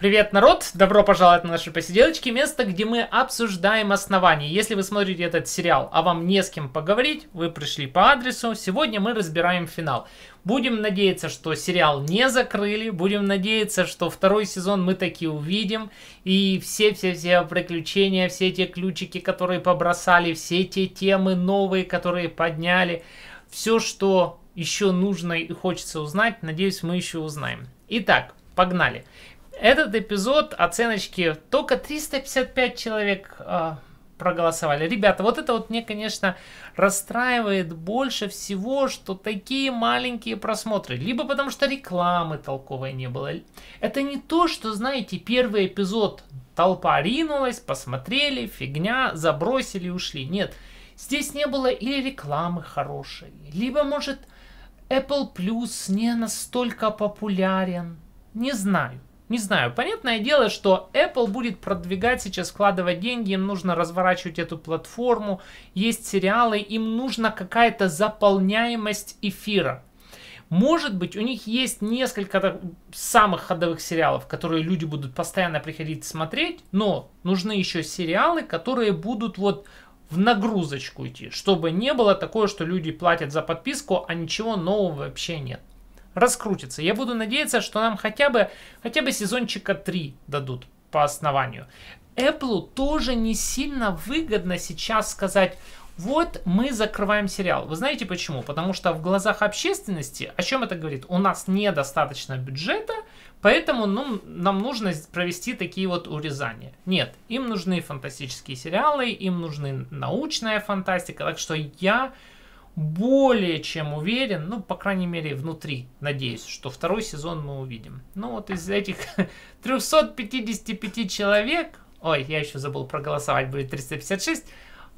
Привет, народ! Добро пожаловать на наши посиделочки, место, где мы обсуждаем основания. Если вы смотрите этот сериал, а вам не с кем поговорить, вы пришли по адресу. Сегодня мы разбираем финал. Будем надеяться, что сериал не закрыли, будем надеяться, что второй сезон мы таки увидим, и все-все-все приключения, все те ключики, которые побросали, все те темы новые, которые подняли, все, что еще нужно и хочется узнать, надеюсь, мы еще узнаем. Итак, погнали. Этот эпизод оценочки только 355 человек э, проголосовали. Ребята, вот это вот мне, конечно, расстраивает больше всего, что такие маленькие просмотры. Либо потому что рекламы толковой не было. Это не то, что, знаете, первый эпизод толпа ринулась, посмотрели, фигня, забросили, ушли. Нет, здесь не было или рекламы хорошей, либо, может, Apple Plus не настолько популярен. Не знаю. Не знаю, понятное дело, что Apple будет продвигать сейчас, вкладывать деньги, им нужно разворачивать эту платформу, есть сериалы, им нужна какая-то заполняемость эфира. Может быть, у них есть несколько самых ходовых сериалов, которые люди будут постоянно приходить смотреть, но нужны еще сериалы, которые будут вот в нагрузочку идти, чтобы не было такое, что люди платят за подписку, а ничего нового вообще нет раскрутится. Я буду надеяться, что нам хотя бы, хотя бы сезончика 3 дадут по основанию. Apple тоже не сильно выгодно сейчас сказать, вот мы закрываем сериал. Вы знаете почему? Потому что в глазах общественности, о чем это говорит? У нас недостаточно бюджета, поэтому ну, нам нужно провести такие вот урезания. Нет, им нужны фантастические сериалы, им нужны научная фантастика, так что я более чем уверен, ну, по крайней мере, внутри, надеюсь, что второй сезон мы увидим. Ну, вот из этих 355 человек, ой, я еще забыл проголосовать, будет 356,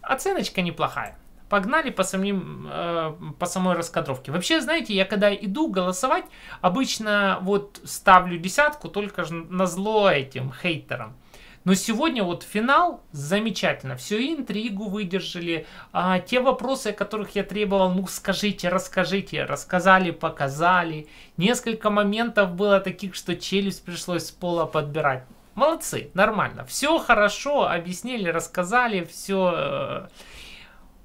оценочка неплохая. Погнали по, самим, э, по самой раскадровке. Вообще, знаете, я когда иду голосовать, обычно вот ставлю десятку только на зло этим хейтерам. Но сегодня вот финал замечательно. Всю интригу выдержали. А, те вопросы, о которых я требовал, ну скажите, расскажите. Рассказали, показали. Несколько моментов было таких, что челюсть пришлось с пола подбирать. Молодцы, нормально. Все хорошо, объяснили, рассказали, все... Э,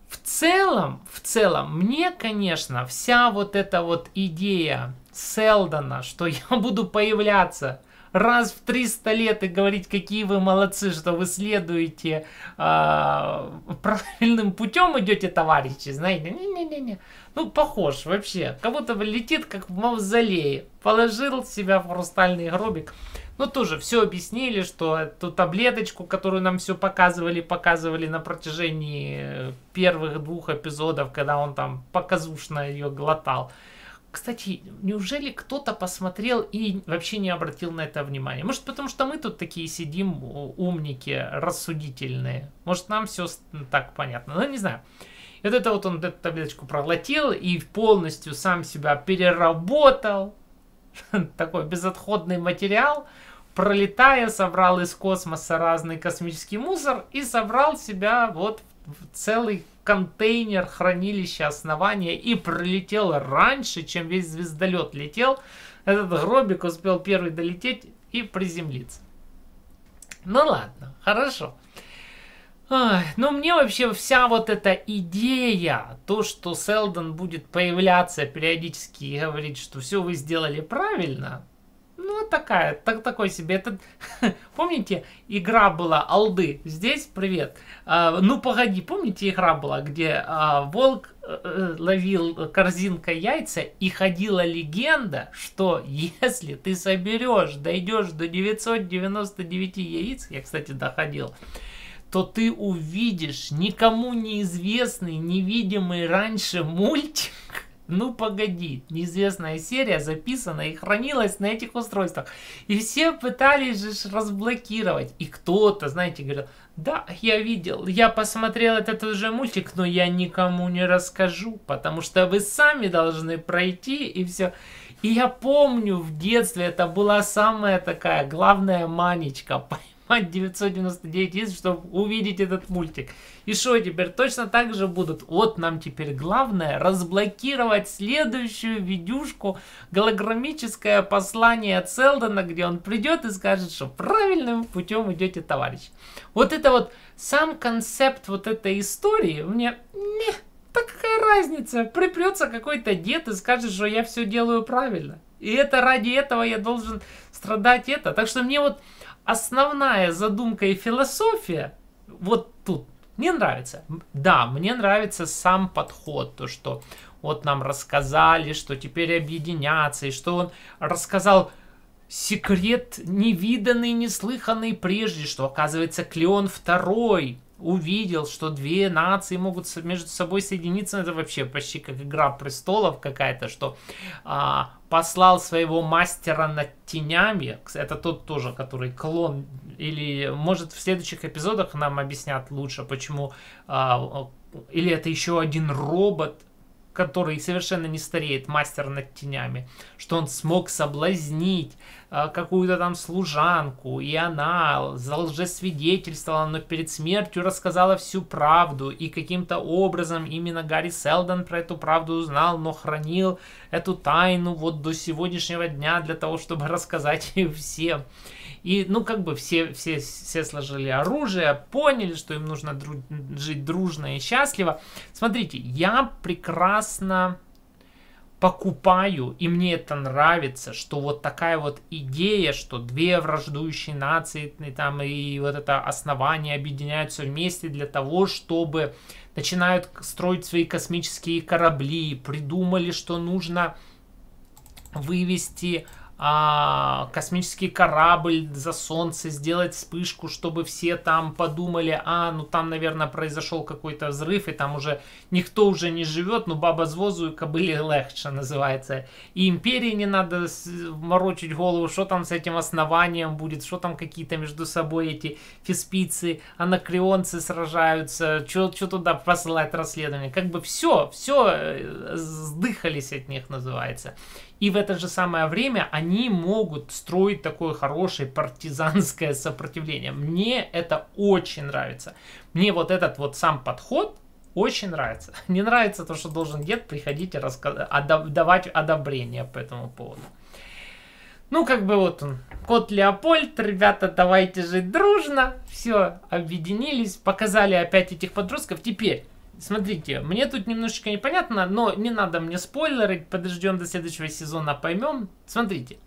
в целом, в целом, мне, конечно, вся вот эта вот идея Селдона, что я буду появляться раз в 300 лет и говорить, какие вы молодцы, что вы следуете э, правильным путем идете, товарищи, знаете, не-не-не, ну похож вообще, как будто летит как в мавзолее, положил себя в хрустальный гробик. Ну, тоже все объяснили, что эту таблеточку, которую нам все показывали, показывали на протяжении первых двух эпизодов, когда он там показушно ее глотал. Кстати, неужели кто-то посмотрел и вообще не обратил на это внимание? Может, потому что мы тут такие сидим, умники, рассудительные. Может, нам все так понятно. Ну, не знаю. И вот это вот он эту таблеточку проглотил и полностью сам себя переработал. Такой безотходный материал. Пролетая, собрал из космоса разный космический мусор и собрал себя вот в целый контейнер хранилища основания и пролетел раньше, чем весь звездолет летел. Этот гробик успел первый долететь и приземлиться. Ну ладно, хорошо. Ой, ну мне вообще вся вот эта идея, то, что Селдон будет появляться периодически и говорить, что все вы сделали правильно, ну, такая, так, такой себе. Это, помните, игра была Алды? Здесь привет. А, ну, погоди, помните, игра была, где а, волк а, ловил корзинкой яйца и ходила легенда, что если ты соберешь, дойдешь до 999 яиц, я, кстати, доходил, то ты увидишь никому неизвестный, невидимый раньше мультик, ну погоди, неизвестная серия записана и хранилась на этих устройствах. И все пытались же разблокировать. И кто-то, знаете, говорил, да, я видел, я посмотрел этот уже мультик, но я никому не расскажу, потому что вы сами должны пройти и все. И я помню в детстве это была самая такая главная манечка мать 999 есть, чтобы увидеть этот мультик. И что теперь? Точно так же будут. Вот нам теперь главное разблокировать следующую видюшку, голограммическое послание от Селдона, где он придет и скажет, что правильным путем идете, товарищ. Вот это вот сам концепт вот этой истории мне... Не, так какая разница? Припрется какой-то дед и скажет, что я все делаю правильно. И это ради этого я должен страдать это. Так что мне вот основная задумка и философия вот тут мне нравится. Да, мне нравится сам подход, то, что вот нам рассказали, что теперь объединяться, и что он рассказал секрет невиданный, неслыханный прежде, что оказывается Клеон второй увидел, что две нации могут между собой соединиться, это вообще почти как игра престолов какая-то, что а, послал своего мастера над тенями, это тот тоже, который клон, или может в следующих эпизодах нам объяснят лучше, почему, а, или это еще один робот, который совершенно не стареет, мастер над тенями, что он смог соблазнить какую-то там служанку, и она лжесвидетельствовала, но перед смертью рассказала всю правду, и каким-то образом именно Гарри Селдон про эту правду узнал, но хранил эту тайну вот до сегодняшнего дня для того, чтобы рассказать ее всем. И, ну, как бы все, все, все сложили оружие, поняли, что им нужно дру- жить дружно и счастливо. Смотрите, я прекрасно покупаю, и мне это нравится, что вот такая вот идея, что две враждующие нации и, там, и вот это основание объединяются вместе для того, чтобы начинают строить свои космические корабли, придумали, что нужно вывести а, космический корабль за солнце, сделать вспышку, чтобы все там подумали, а, ну там, наверное, произошел какой-то взрыв, и там уже никто уже не живет, ну баба с возу и кобыли легче называется. И империи не надо морочить голову, что там с этим основанием будет, что там какие-то между собой эти фиспицы, анакреонцы сражаются, что туда посылать расследование. Как бы все, все э, сдыхались от них называется. И в это же самое время они могут строить такое хорошее партизанское сопротивление. Мне это очень нравится. Мне вот этот вот сам подход очень нравится. Не нравится то, что должен дед приходить и рассказать, отдав, давать одобрение по этому поводу. Ну, как бы вот он, кот Леопольд, ребята, давайте жить дружно. Все, объединились, показали опять этих подростков. Теперь, Смотрите, мне тут немножечко непонятно, но не надо мне спойлерить, подождем до следующего сезона, поймем. Смотрите,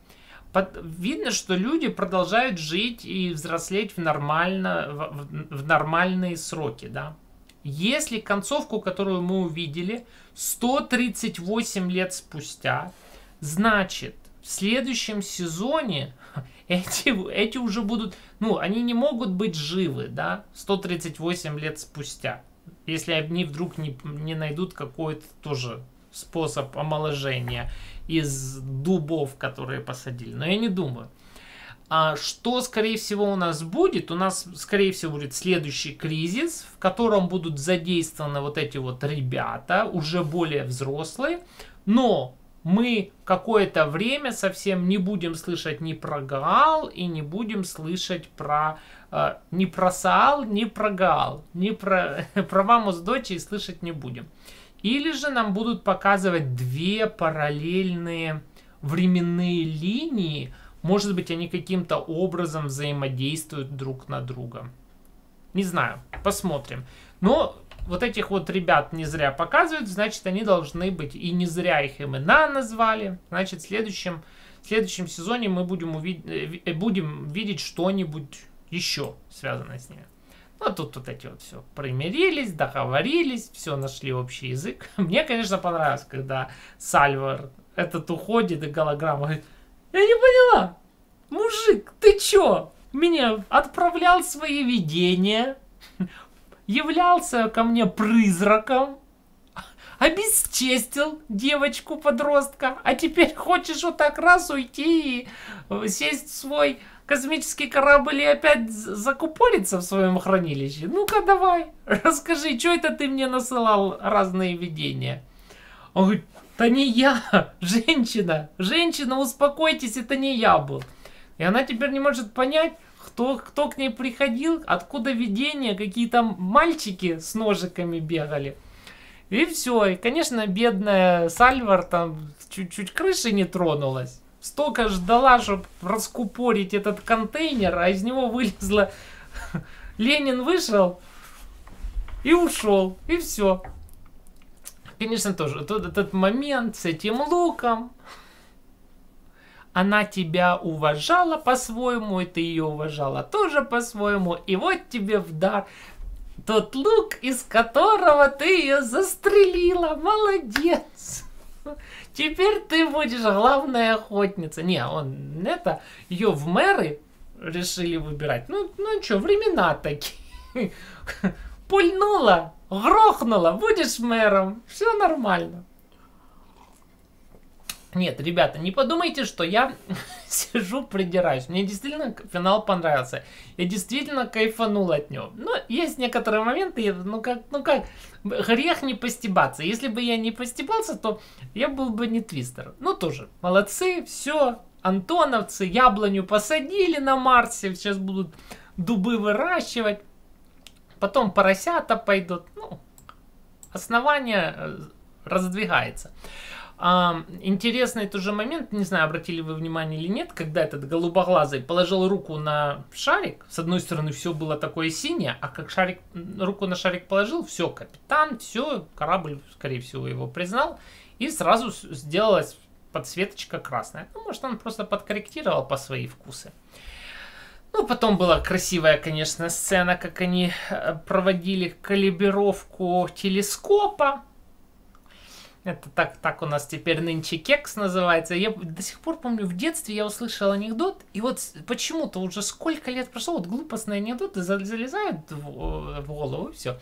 под, видно, что люди продолжают жить и взрослеть в, нормально, в, в нормальные сроки, да. Если концовку, которую мы увидели, 138 лет спустя, значит, в следующем сезоне эти, эти уже будут, ну, они не могут быть живы, да, 138 лет спустя если они вдруг не, не найдут какой-то тоже способ омоложения из дубов, которые посадили. Но я не думаю. А что, скорее всего, у нас будет? У нас, скорее всего, будет следующий кризис, в котором будут задействованы вот эти вот ребята, уже более взрослые, но мы какое-то время совсем не будем слышать ни про Гаал и не будем слышать про э, ни про Саал, ни про Гаал, ни про, про маму с дочей слышать не будем. Или же нам будут показывать две параллельные временные линии, может быть, они каким-то образом взаимодействуют друг на друга. Не знаю, посмотрим. Но вот этих вот ребят не зря показывают, значит, они должны быть. И не зря их имена назвали. Значит, в следующем, в следующем сезоне мы будем, увид... Э, будем видеть что-нибудь еще связанное с ними. Ну, а тут вот эти вот все примирились, договорились, все нашли общий язык. Мне, конечно, понравилось, когда Сальвар этот уходит и голограмма говорит, я не поняла, мужик, ты чё? Меня отправлял свои видения, являлся ко мне призраком, обесчестил девочку-подростка, а теперь хочешь вот так раз уйти и сесть в свой космический корабль и опять закупориться в своем хранилище? Ну-ка давай, расскажи, что это ты мне насылал разные видения? Он говорит, да не я, женщина, женщина, успокойтесь, это не я был. И она теперь не может понять, кто, кто к ней приходил, откуда видение, какие там мальчики с ножиками бегали. И все. И, конечно, бедная Сальвар там чуть-чуть крыши не тронулась. Столько ждала, чтобы раскупорить этот контейнер, а из него вылезла... Ленин вышел и ушел. И все. Конечно, тоже. Тот, этот момент с этим луком. Она тебя уважала по-своему, и ты ее уважала тоже по-своему. И вот тебе в дар тот лук, из которого ты ее застрелила. Молодец. Теперь ты будешь главная охотница. Не, он это, ее в мэры решили выбирать. Ну, ну что, времена такие. Пульнула, грохнула, будешь мэром. Все нормально. Нет, ребята, не подумайте, что я сижу, придираюсь. Мне действительно финал понравился. Я действительно кайфанул от него. Но есть некоторые моменты, ну как, ну как, грех не постебаться. Если бы я не постебался, то я был бы не твистер. Ну тоже, молодцы, все, антоновцы, яблоню посадили на Марсе, сейчас будут дубы выращивать. Потом поросята пойдут. Ну, основание э, раздвигается. А, интересный тоже момент, не знаю, обратили вы внимание или нет, когда этот голубоглазый положил руку на шарик, с одной стороны все было такое синее, а как шарик, руку на шарик положил, все, капитан, все, корабль, скорее всего, его признал, и сразу сделалась подсветочка красная. Ну, может, он просто подкорректировал по свои вкусы. Ну, потом была красивая, конечно, сцена, как они э, проводили калибровку телескопа, это так, так у нас теперь нынче кекс называется. Я до сих пор помню, в детстве я услышал анекдот, и вот почему-то уже сколько лет прошло, вот глупостные анекдоты залезают в, в голову, все.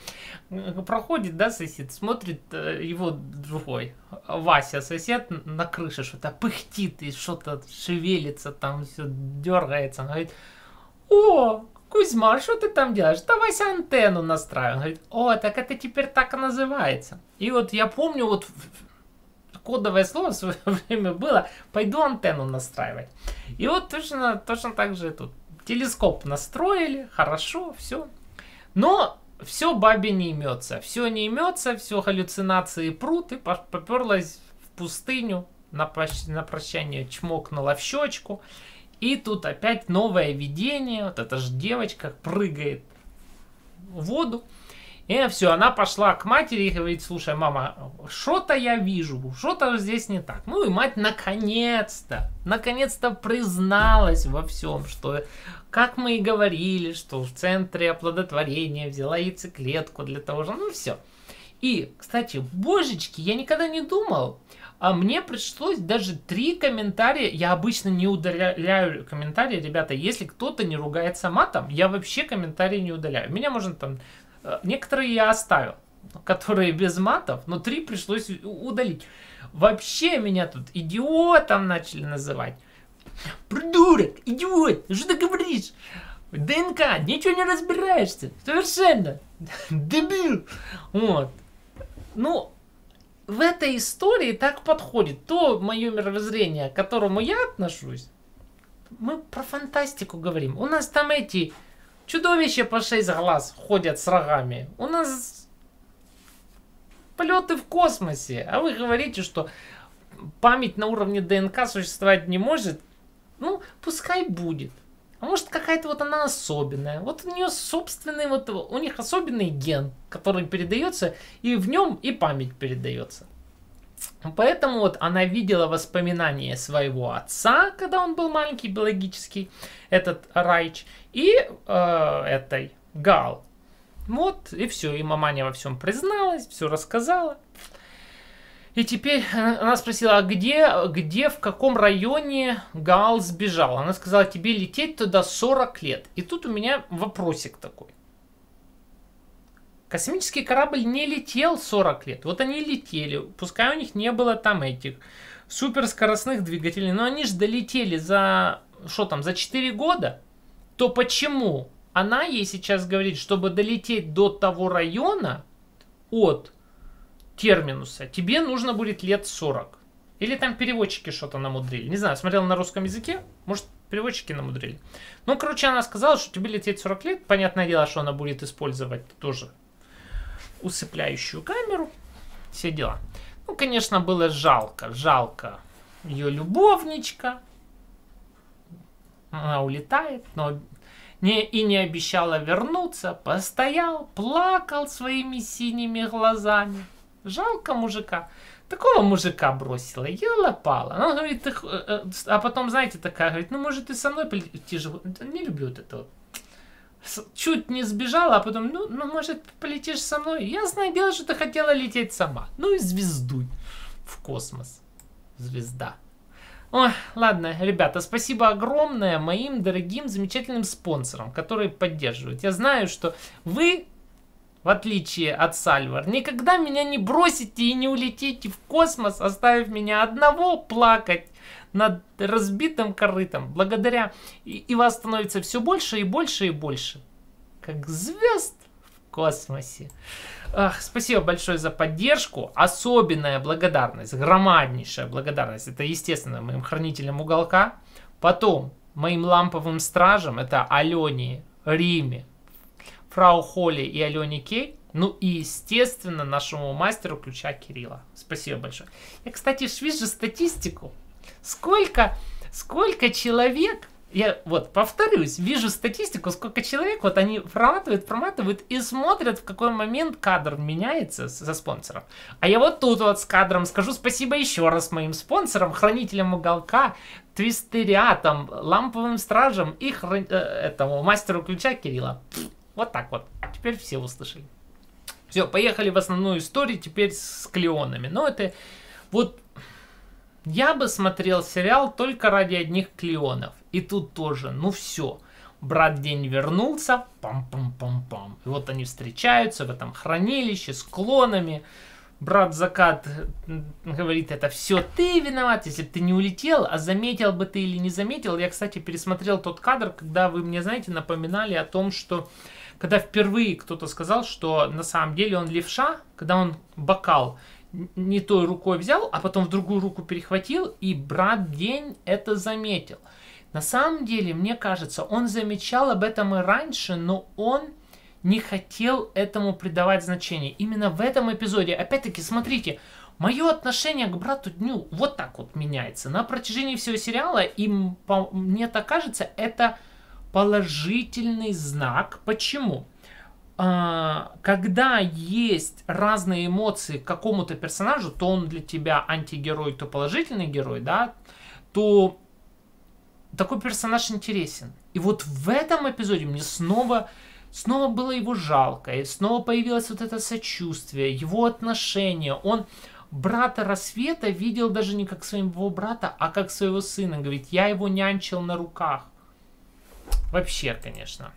Проходит, да, сосед, смотрит э, его другой, Вася, сосед на крыше что-то пыхтит и что-то шевелится, там все дергается. Он говорит, о, Кузьма, что ты там делаешь? Давай антенну настраивай. Он говорит, о, так это теперь так и называется. И вот я помню, вот кодовое слово в свое время было, пойду антенну настраивать. И вот точно, точно так же тут. Телескоп настроили, хорошо, все. Но все бабе не имется. Все не имется, все галлюцинации прут, и поперлась в пустыню, на, на прощание чмокнула в щечку. И тут опять новое видение. Вот эта же девочка прыгает в воду. И все, она пошла к матери и говорит, слушай, мама, что-то я вижу, что-то здесь не так. Ну и мать наконец-то, наконец-то призналась во всем, что, как мы и говорили, что в центре оплодотворения взяла яйцеклетку для того же, ну все. И, кстати, божечки, я никогда не думал, а мне пришлось даже три комментария. Я обычно не удаляю комментарии, ребята. Если кто-то не ругается матом, я вообще комментарии не удаляю. Меня можно там... Э, некоторые я оставил, которые без матов, но три пришлось удалить. Вообще меня тут идиотом начали называть. Придурок, идиот, что ты говоришь? ДНК, ничего не разбираешься, совершенно. Дебил. Вот. Ну, в этой истории так подходит то мое мировоззрение, к которому я отношусь. Мы про фантастику говорим. У нас там эти чудовища по шесть глаз ходят с рогами. У нас полеты в космосе. А вы говорите, что память на уровне ДНК существовать не может. Ну, пускай будет. А может какая-то вот она особенная. Вот у нее собственный, вот у них особенный ген, который передается, и в нем и память передается. Поэтому вот она видела воспоминания своего отца, когда он был маленький, биологический, этот Райч, и э, этой Гал. Вот, и все, и маманя во всем призналась, все рассказала. И теперь она спросила, а где, где, в каком районе Гал сбежал? Она сказала, тебе лететь туда 40 лет. И тут у меня вопросик такой. Космический корабль не летел 40 лет. Вот они летели, пускай у них не было там этих суперскоростных двигателей, но они же долетели за, что там, за 4 года. То почему она ей сейчас говорит, чтобы долететь до того района от терминуса, тебе нужно будет лет 40. Или там переводчики что-то намудрили. Не знаю, смотрел на русском языке, может, переводчики намудрили. Ну, короче, она сказала, что тебе лететь 40 лет. Понятное дело, что она будет использовать тоже усыпляющую камеру. Все дела. Ну, конечно, было жалко. Жалко ее любовничка. Она улетает, но не, и не обещала вернуться. Постоял, плакал своими синими глазами. Жалко мужика. Такого мужика бросила, ела пала. Она говорит, ты, э, э, а потом, знаете, такая, говорит, ну, может, ты со мной полетишь? Не люблю вот это. Чуть не сбежала, а потом, ну, ну, может, полетишь со мной? Я знаю дело, что ты хотела лететь сама. Ну и звездуй в космос. Звезда. Ой, ладно, ребята, спасибо огромное моим дорогим, замечательным спонсорам, которые поддерживают. Я знаю, что вы в отличие от Сальвар, никогда меня не бросите и не улетите в космос, оставив меня одного плакать над разбитым корытом. Благодаря и, и вас становится все больше и больше и больше. Как звезд в космосе. Ах, спасибо большое за поддержку. Особенная благодарность, громаднейшая благодарность. Это, естественно, моим хранителям уголка. Потом моим ламповым стражам, это Алене, Риме, Фрау Холли и Алене Кей. Ну и, естественно, нашему мастеру ключа Кирилла. Спасибо большое. Я, кстати, вижу статистику. Сколько, сколько человек я вот повторюсь, вижу статистику, сколько человек, вот они проматывают, проматывают и смотрят, в какой момент кадр меняется со спонсором. А я вот тут вот с кадром скажу спасибо еще раз моим спонсорам, хранителям уголка, твистерятам, ламповым стражам и хран... э, этому мастеру ключа Кирилла. Вот так вот. Теперь все услышали. Все, поехали в основную историю теперь с клеонами. Но это вот я бы смотрел сериал только ради одних клеонов. И тут тоже, ну все. Брат День вернулся, пам-пам-пам-пам. И вот они встречаются в этом хранилище с клонами. Брат Закат говорит, это все ты виноват, если бы ты не улетел, а заметил бы ты или не заметил. Я, кстати, пересмотрел тот кадр, когда вы мне, знаете, напоминали о том, что когда впервые кто-то сказал, что на самом деле он левша, когда он бокал не той рукой взял, а потом в другую руку перехватил, и брат День это заметил. На самом деле, мне кажется, он замечал об этом и раньше, но он не хотел этому придавать значение. Именно в этом эпизоде, опять-таки, смотрите, мое отношение к брату Дню вот так вот меняется на протяжении всего сериала, и мне так кажется, это положительный знак. Почему? А, когда есть разные эмоции к какому-то персонажу, то он для тебя антигерой, то положительный герой, да, то такой персонаж интересен. И вот в этом эпизоде мне снова, снова было его жалко, и снова появилось вот это сочувствие, его отношение. Он брата Рассвета видел даже не как своего брата, а как своего сына. Говорит, я его нянчил на руках. Вообще, конечно.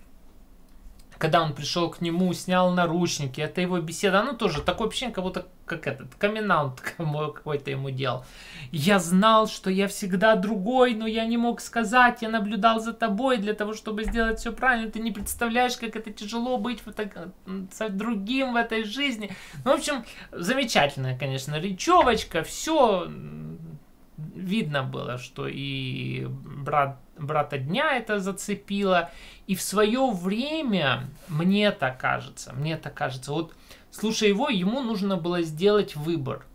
Когда он пришел к нему, снял наручники, это его беседа, ну тоже такое ощущение, как будто как этот камин какой-то ему делал. Я знал, что я всегда другой, но я не мог сказать, я наблюдал за тобой для того, чтобы сделать все правильно. Ты не представляешь, как это тяжело быть вот так, с другим в этой жизни. Ну, в общем, замечательная, конечно, речевочка, все видно было, что и брат, брата дня это зацепило. И в свое время, мне так кажется, мне так кажется, вот слушая его, ему нужно было сделать выбор.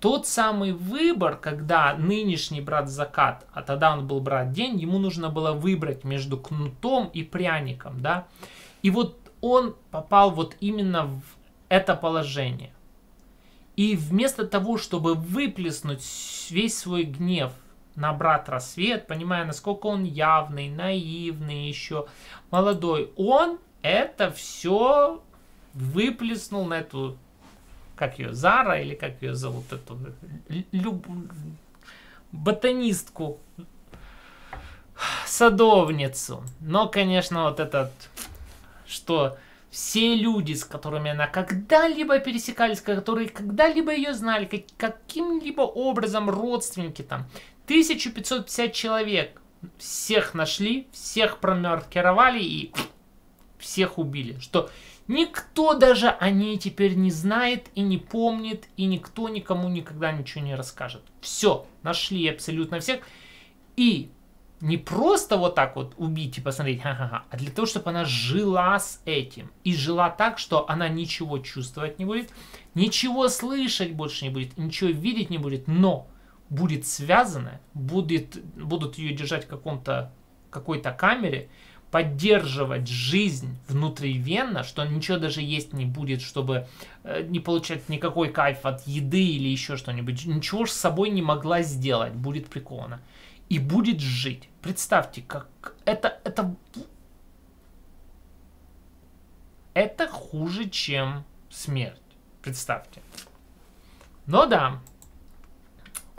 Тот самый выбор, когда нынешний брат Закат, а тогда он был брат День, ему нужно было выбрать между кнутом и пряником, да. И вот он попал вот именно в это положение. И вместо того, чтобы выплеснуть весь свой гнев на брат Рассвет, понимая, насколько он явный, наивный еще, молодой, он это все выплеснул на эту, как ее, Зара, или как ее зовут, эту люб... ботанистку, садовницу. Но, конечно, вот этот, что все люди, с которыми она когда-либо пересекались, которые когда-либо ее знали, как, каким-либо образом родственники там, 1550 человек, всех нашли, всех промаркировали и всех убили. Что никто даже о ней теперь не знает и не помнит, и никто никому никогда ничего не расскажет. Все, нашли абсолютно всех. И не просто вот так вот убить и посмотреть, ха-ха-ха, а для того, чтобы она жила с этим. И жила так, что она ничего чувствовать не будет, ничего слышать больше не будет, ничего видеть не будет, но будет связана, будет, будут ее держать в каком-то какой-то камере, поддерживать жизнь внутривенно, что ничего даже есть не будет, чтобы э, не получать никакой кайф от еды или еще что-нибудь. Ничего с собой не могла сделать, будет прикована и будет жить. Представьте, как это, это, это хуже, чем смерть. Представьте. Но да,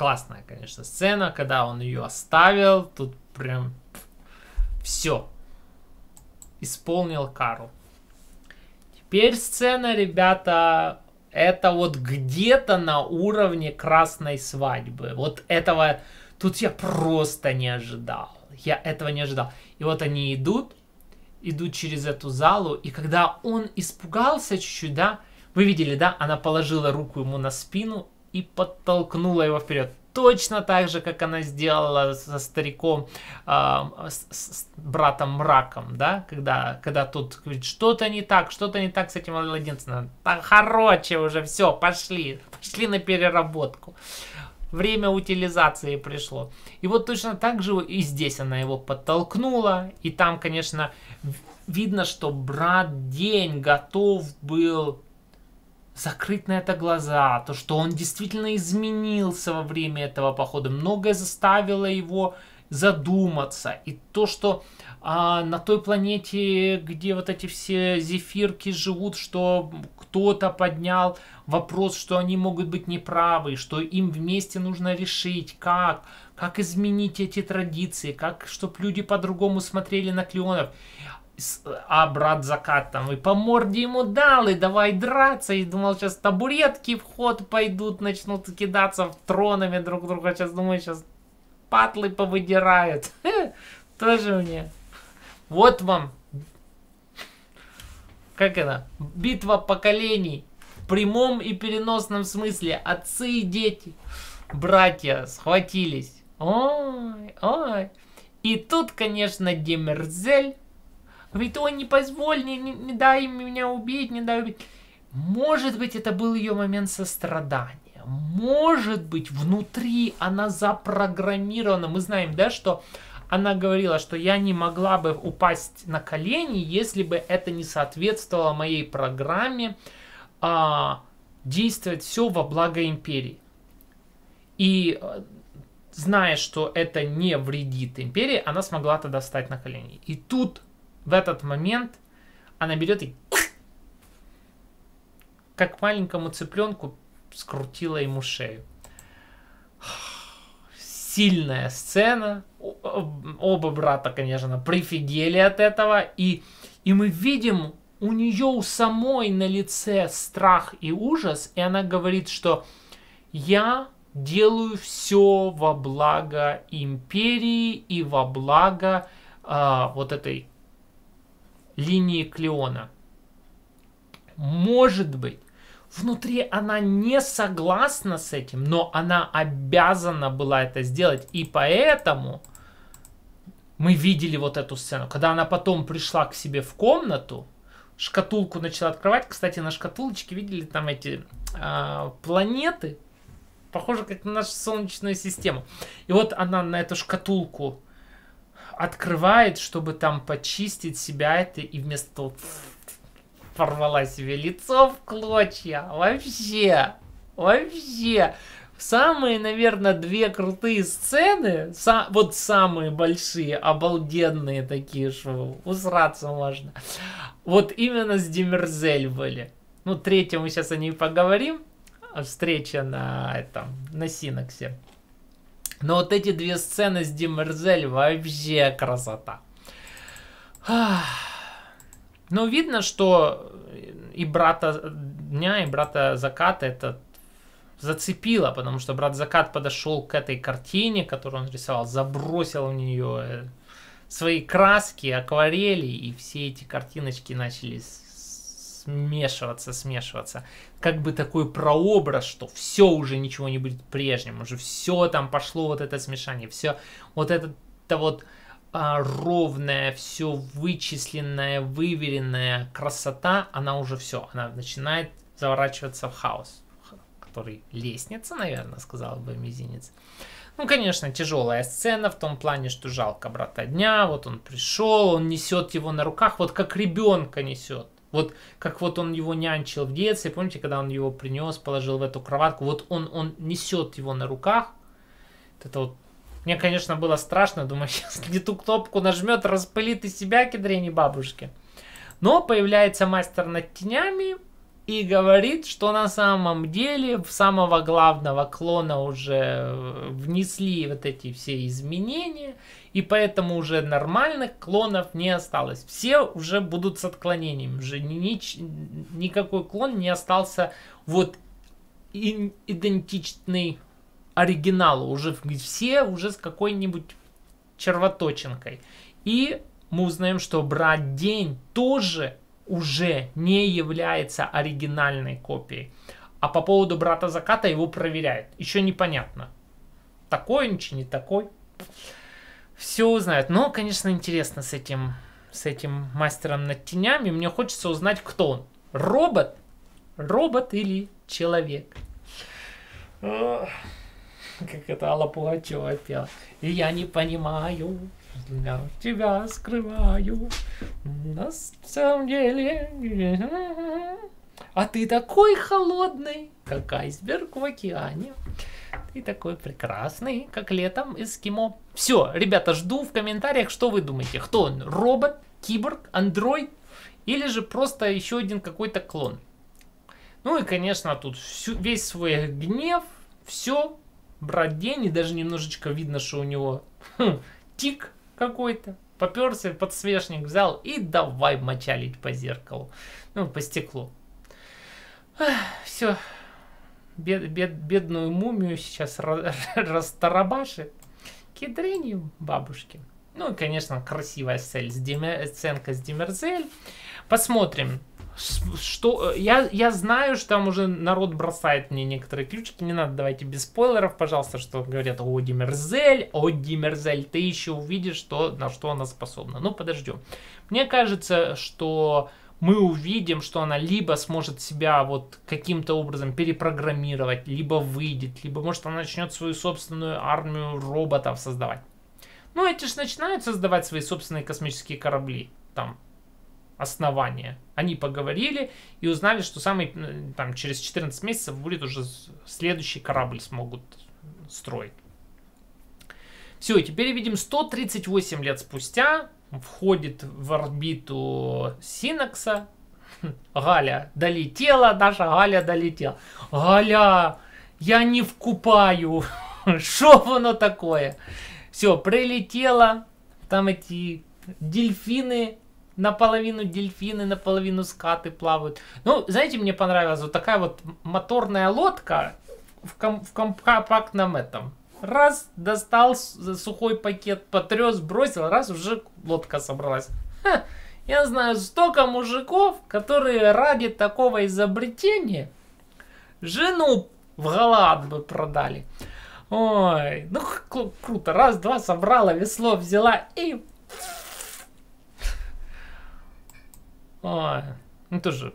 классная, конечно, сцена, когда он ее оставил, тут прям все. Исполнил Карл. Теперь сцена, ребята, это вот где-то на уровне красной свадьбы. Вот этого Тут я просто не ожидал. Я этого не ожидал. И вот они идут, идут через эту залу, и когда он испугался чуть-чуть, да, вы видели, да, она положила руку ему на спину и подтолкнула его вперед. Точно так же, как она сделала со стариком, э, с, с братом Мраком, да, когда, когда тут говорит, что-то не так, что-то не так с этим младенцем. Так, короче, уже все, пошли, пошли на переработку время утилизации пришло. И вот точно так же и здесь она его подтолкнула. И там, конечно, видно, что брат День готов был закрыть на это глаза. То, что он действительно изменился во время этого похода. Многое заставило его задуматься. И то, что а, на той планете, где вот эти все зефирки живут, что кто-то поднял вопрос, что они могут быть неправы, что им вместе нужно решить, как, как изменить эти традиции, как, чтобы люди по-другому смотрели на клеонов. А брат Закат там и по морде ему дал, и давай драться, и думал, сейчас табуретки в ход пойдут, начнут кидаться в тронами друг друга, сейчас думаю, сейчас патлы повыдирают. Тоже мне. Вот вам, как это, битва поколений в прямом и переносном смысле. Отцы и дети, братья схватились. Ой, ой. И тут, конечно, Демерзель говорит, ой, не позволь, не, не, не дай меня убить, не дай убить. Может быть, это был ее момент сострадания. Может быть, внутри она запрограммирована. Мы знаем, да, что она говорила, что я не могла бы упасть на колени, если бы это не соответствовало моей программе, а, действовать все во благо империи. И э, зная, что это не вредит империи, она смогла тогда встать на колени. И тут, в этот момент, она берет и как маленькому цыпленку скрутила ему шею. Сильная сцена. Оба брата, конечно, прифигели от этого. И, и мы видим у нее у самой на лице страх и ужас, и она говорит, что я делаю все во благо империи и во благо э, вот этой линии Клеона. Может быть, внутри она не согласна с этим, но она обязана была это сделать. И поэтому мы видели вот эту сцену. Когда она потом пришла к себе в комнату, шкатулку начала открывать. Кстати, на шкатулочке видели там эти э, планеты, похоже как на нашу Солнечную систему. И вот она на эту шкатулку открывает, чтобы там почистить себя это, и вместо того порвала себе лицо в клочья. Вообще, вообще самые, наверное, две крутые сцены, са вот самые большие, обалденные такие, что усраться можно. Вот именно с Демерзель были. Ну, третья мы сейчас о ней поговорим. Встреча на этом, на Синоксе. Но вот эти две сцены с Демерзель вообще красота. Но видно, что и брата дня, и брата заката это зацепило, потому что брат Закат подошел к этой картине, которую он рисовал, забросил в нее э, свои краски, акварели, и все эти картиночки начали смешиваться, смешиваться. Как бы такой прообраз, что все уже ничего не будет прежним, уже все там пошло вот это смешание, все вот это вот а, ровная, все вычисленная, выверенная красота, она уже все, она начинает заворачиваться в хаос, который лестница, наверное, сказал бы мизинец. Ну, конечно, тяжелая сцена в том плане, что жалко брата дня, вот он пришел, он несет его на руках, вот как ребенка несет. Вот как вот он его нянчил в детстве, помните, когда он его принес, положил в эту кроватку, вот он, он несет его на руках. Это вот мне, конечно, было страшно, думаю, сейчас не ту кнопку нажмет, распылит из себя кедрени бабушки. Но появляется мастер над тенями, и говорит, что на самом деле в самого главного клона уже внесли вот эти все изменения, и поэтому уже нормальных клонов не осталось. Все уже будут с отклонением, уже ни, никакой клон не остался вот идентичный оригиналу, уже все уже с какой-нибудь червоточинкой. И мы узнаем, что брат День тоже уже не является оригинальной копией. А по поводу брата заката его проверяют. Еще непонятно. Такой он, не такой. Все узнают. Но, конечно, интересно с этим, с этим мастером над тенями. Мне хочется узнать, кто он. Робот? Робот или человек? Как это Алла Пугачева пела. И я не понимаю, для тебя скрываю. На самом деле... А ты такой холодный, как айсберг в океане. Ты такой прекрасный, как летом эскимо. Все, ребята, жду в комментариях, что вы думаете. Кто он? Робот, киборг, андроид? Или же просто еще один какой-то клон? Ну и, конечно, тут всю, весь свой гнев, все, брать день, и даже немножечко видно, что у него хм, тик какой-то. Поперся, подсвечник взял и давай мочалить по зеркалу. Ну, по стеклу. Все. Бед, бед, бедную мумию сейчас растарабашит. Кедрени бабушки. Ну и, конечно, красивая сцена с, Диме, сценка с Демерзель. Посмотрим, что я, я знаю, что там уже народ бросает мне некоторые ключики. Не надо, давайте без спойлеров, пожалуйста, что говорят о Димерзель, о Димерзель, ты еще увидишь, что, на что она способна. Ну, подождем. Мне кажется, что мы увидим, что она либо сможет себя вот каким-то образом перепрограммировать, либо выйдет, либо может она начнет свою собственную армию роботов создавать. Ну, эти же начинают создавать свои собственные космические корабли. Там основания. Они поговорили и узнали, что самый, там, через 14 месяцев будет уже следующий корабль смогут строить. Все, теперь видим 138 лет спустя входит в орбиту Синакса. Галя долетела, наша Галя долетела. Галя, я не вкупаю. Что оно такое? Все, прилетела. Там эти дельфины наполовину дельфины, наполовину скаты плавают. Ну, знаете, мне понравилась вот такая вот моторная лодка в, ком в компактном этом. Раз, достал сухой пакет, потряс, бросил, раз, уже лодка собралась. Ха, я знаю столько мужиков, которые ради такого изобретения жену в Галат бы продали. Ой, ну круто, раз, два, собрала, весло взяла и Ой, ну тоже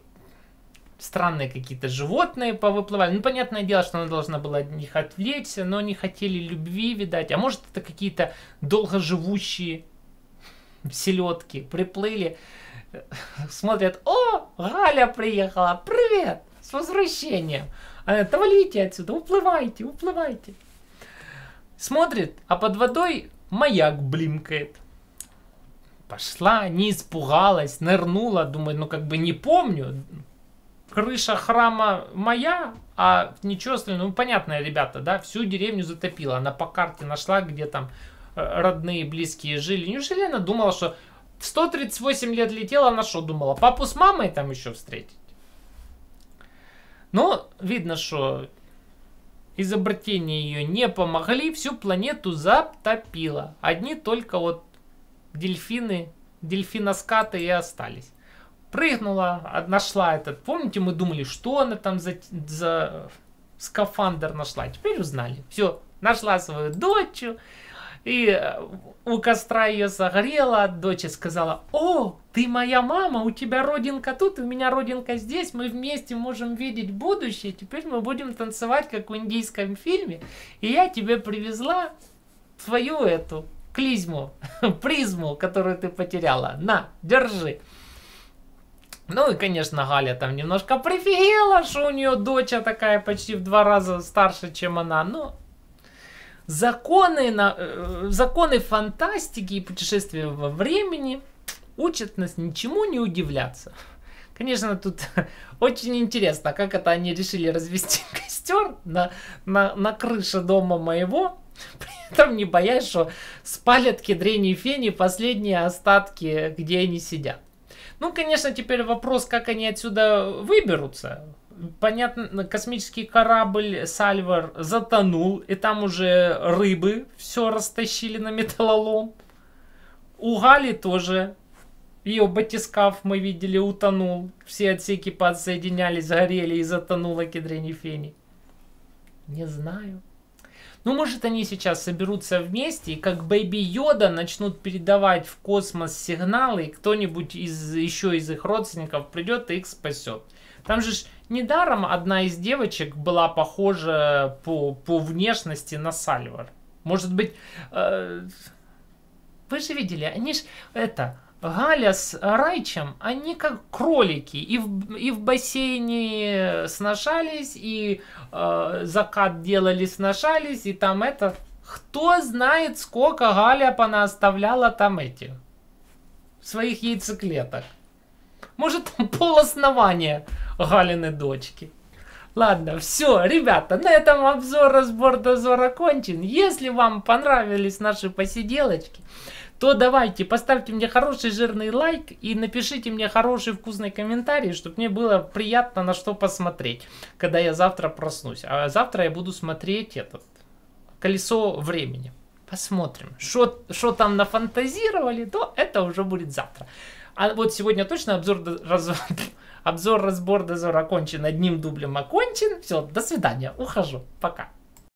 странные какие-то животные повыплывали. Ну, понятное дело, что она должна была от них отвлечься, но не хотели любви, видать. А может, это какие-то долгоживущие селедки приплыли, смотрят, о, Галя приехала, привет, с возвращением. Она, валите отсюда, уплывайте, уплывайте. Смотрит, а под водой маяк блимкает пошла, не испугалась, нырнула, думаю, ну как бы не помню. Крыша храма моя, а ничего остального, ну понятно, ребята, да, всю деревню затопила. Она по карте нашла, где там э, родные, близкие жили. Неужели она думала, что 138 лет летела, она что думала, папу с мамой там еще встретить? Но видно, что изобретения ее не помогли, всю планету затопило. Одни только вот дельфины, дельфиноскаты и остались. Прыгнула, нашла этот. Помните, мы думали, что она там за, за скафандр нашла. Теперь узнали. Все, нашла свою дочь. И э, у костра ее согрела, дочь сказала, о, ты моя мама, у тебя родинка тут, у меня родинка здесь, мы вместе можем видеть будущее, теперь мы будем танцевать, как в индийском фильме, и я тебе привезла твою эту клизму, призму, которую ты потеряла. На, держи. Ну и, конечно, Галя там немножко прифигела, что у нее дочь такая почти в два раза старше, чем она. Но законы, на, э, законы фантастики и путешествия во времени учат нас ничему не удивляться. Конечно, тут очень интересно, как это они решили развести костер на, на, на крыше дома моего, при этом не боясь, что спалят кедрени фени последние остатки, где они сидят. Ну, конечно, теперь вопрос, как они отсюда выберутся. Понятно, космический корабль Сальвар затонул, и там уже рыбы все растащили на металлолом. У Гали тоже ее батискаф мы видели утонул. Все отсеки подсоединялись, горели и затонула кедрени фени. Не знаю. Ну, может, они сейчас соберутся вместе и как Бэйби Йода начнут передавать в космос сигналы, и кто-нибудь из, еще из их родственников придет и их спасет. Там же недаром одна из девочек была похожа по, по внешности на Сальвар. Может быть, э, вы же видели, они же это Галя с Райчем, они как кролики. И в, и в бассейне сношались, и э, закат делали, сношались, и там это... Кто знает, сколько Галя понаоставляла там эти своих яйцеклеток. Может, там пол основания Галины дочки. Ладно, все, ребята, на этом обзор, разбор, дозор окончен. Если вам понравились наши посиделочки, то давайте поставьте мне хороший жирный лайк и напишите мне хороший вкусный комментарий, чтобы мне было приятно на что посмотреть, когда я завтра проснусь. А завтра я буду смотреть этот колесо времени. Посмотрим, что там нафантазировали, то это уже будет завтра. А вот сегодня точно обзор, раз, обзор разбор дозор окончен, одним дублем окончен. Все, до свидания, ухожу, пока.